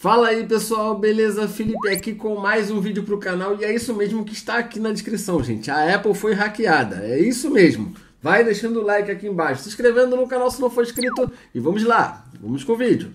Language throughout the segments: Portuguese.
Fala aí pessoal, beleza? Felipe aqui com mais um vídeo para o canal e é isso mesmo que está aqui na descrição, gente. A Apple foi hackeada, é isso mesmo. Vai deixando o like aqui embaixo, se inscrevendo no canal se não for inscrito e vamos lá, vamos com o vídeo.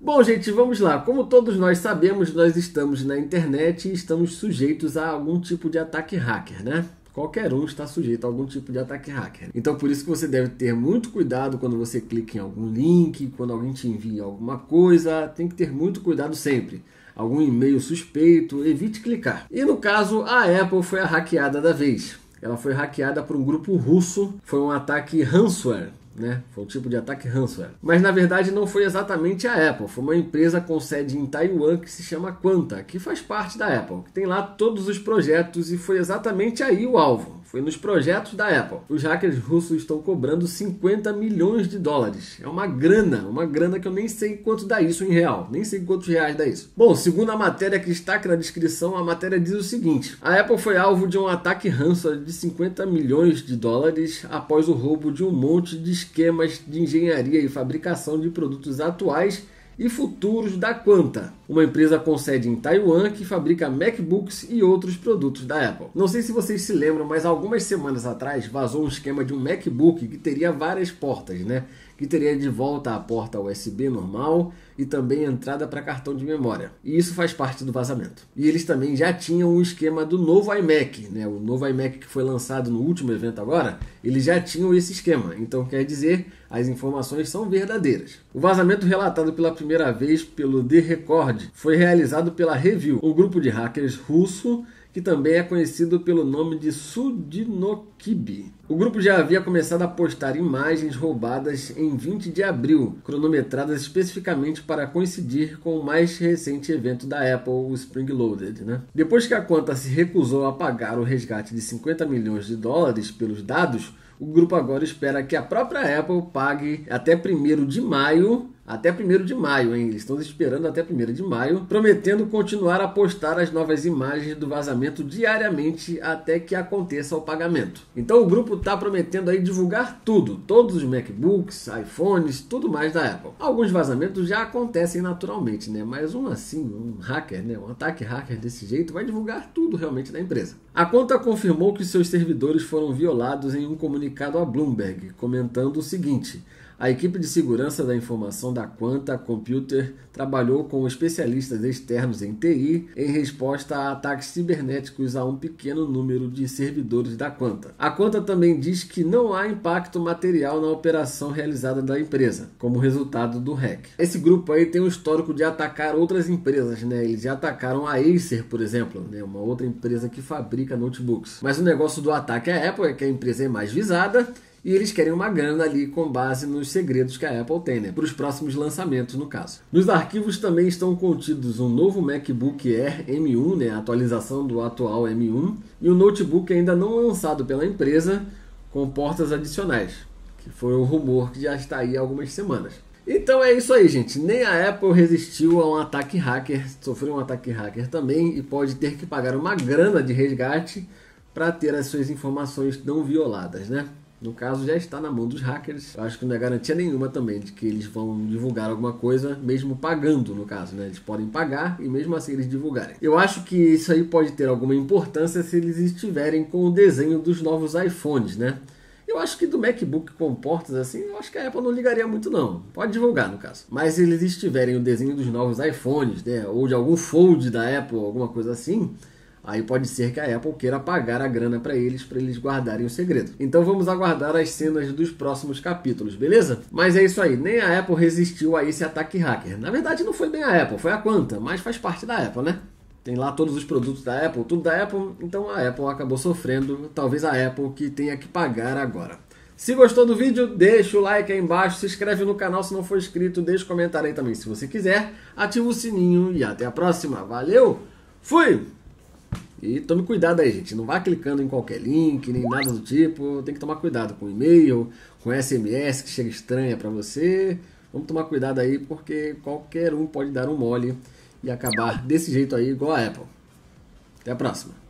Bom, gente, vamos lá. Como todos nós sabemos, nós estamos na internet e estamos sujeitos a algum tipo de ataque hacker, né? Qualquer um está sujeito a algum tipo de ataque hacker. Então, por isso que você deve ter muito cuidado quando você clica em algum link, quando alguém te envia alguma coisa. Tem que ter muito cuidado sempre. Algum e-mail suspeito, evite clicar. E no caso, a Apple foi a hackeada da vez. Ela foi hackeada por um grupo russo. Foi um ataque ransomware né? Foi um tipo de ataque ransomware. Mas na verdade não foi exatamente a Apple, foi uma empresa com sede em Taiwan que se chama Quanta, que faz parte da Apple, que tem lá todos os projetos e foi exatamente aí o alvo. Foi nos projetos da Apple. Os hackers russos estão cobrando 50 milhões de dólares. É uma grana, uma grana que eu nem sei quanto dá isso em real, nem sei quantos reais dá isso. Bom, segundo a matéria que está aqui na descrição, a matéria diz o seguinte: a Apple foi alvo de um ataque ransomware de 50 milhões de dólares após o roubo de um monte de esquemas de engenharia e fabricação de produtos atuais e futuros da Quanta, uma empresa com sede em Taiwan que fabrica MacBooks e outros produtos da Apple. Não sei se vocês se lembram, mas algumas semanas atrás vazou um esquema de um MacBook que teria várias portas, né? Que teria de volta a porta USB normal e também entrada para cartão de memória. E isso faz parte do vazamento. E eles também já tinham um esquema do novo iMac, né? O novo iMac que foi lançado no último evento agora, eles já tinham esse esquema. Então quer dizer, as informações são verdadeiras. O vazamento relatado pela primeira vez pelo The Record foi realizado pela Review, um grupo de hackers russo que também é conhecido pelo nome de Sudinokibi. O grupo já havia começado a postar imagens roubadas em 20 de abril, cronometradas especificamente para coincidir com o mais recente evento da Apple, o Spring Loaded. Né? Depois que a conta se recusou a pagar o resgate de 50 milhões de dólares pelos dados, o grupo agora espera que a própria Apple pague até 1 de maio até 1 de maio, hein? Eles estão esperando até 1 de maio, prometendo continuar a postar as novas imagens do vazamento diariamente até que aconteça o pagamento. Então o grupo está prometendo aí divulgar tudo, todos os MacBooks, iPhones, tudo mais da Apple. Alguns vazamentos já acontecem naturalmente, né? Mas um assim, um hacker, né? Um ataque hacker desse jeito vai divulgar tudo realmente da empresa. A conta confirmou que seus servidores foram violados em um comunicado a Bloomberg, comentando o seguinte: a equipe de segurança da informação da Quanta Computer trabalhou com especialistas externos em TI em resposta a ataques cibernéticos a um pequeno número de servidores da Quanta. A Quanta também diz que não há impacto material na operação realizada da empresa, como resultado do hack. Esse grupo aí tem um histórico de atacar outras empresas, né? Eles já atacaram a Acer, por exemplo, né? uma outra empresa que fabrica notebooks. Mas o negócio do ataque à Apple é que a empresa é mais visada e eles querem uma grana ali com base nos segredos que a Apple tem, né? Para os próximos lançamentos, no caso. Nos arquivos também estão contidos um novo MacBook Air M1, né? A atualização do atual M1, e um notebook ainda não lançado pela empresa com portas adicionais, que foi o rumor que já está aí há algumas semanas. Então é isso aí, gente. Nem a Apple resistiu a um ataque hacker, sofreu um ataque hacker também e pode ter que pagar uma grana de resgate para ter as suas informações não violadas, né? No caso, já está na mão dos hackers. Eu acho que não é garantia nenhuma também de que eles vão divulgar alguma coisa, mesmo pagando, no caso, né? Eles podem pagar e mesmo assim eles divulgarem. Eu acho que isso aí pode ter alguma importância se eles estiverem com o desenho dos novos iPhones, né? Eu acho que do MacBook com portas assim, eu acho que a Apple não ligaria muito não. Pode divulgar no caso. Mas se eles estiverem o desenho dos novos iPhones, né, ou de algum fold da Apple, alguma coisa assim, Aí pode ser que a Apple queira pagar a grana para eles, para eles guardarem o segredo. Então vamos aguardar as cenas dos próximos capítulos, beleza? Mas é isso aí, nem a Apple resistiu a esse ataque hacker. Na verdade não foi bem a Apple, foi a Quanta, mas faz parte da Apple, né? Tem lá todos os produtos da Apple, tudo da Apple, então a Apple acabou sofrendo, talvez a Apple que tenha que pagar agora. Se gostou do vídeo, deixa o like aí embaixo, se inscreve no canal se não for inscrito, deixa o comentário aí também se você quiser, ativa o sininho e até a próxima. Valeu, fui! E tome cuidado aí, gente. Não vá clicando em qualquer link, nem nada do tipo. Tem que tomar cuidado com e-mail, com SMS que chega estranha para você. Vamos tomar cuidado aí, porque qualquer um pode dar um mole e acabar desse jeito aí, igual a Apple. Até a próxima.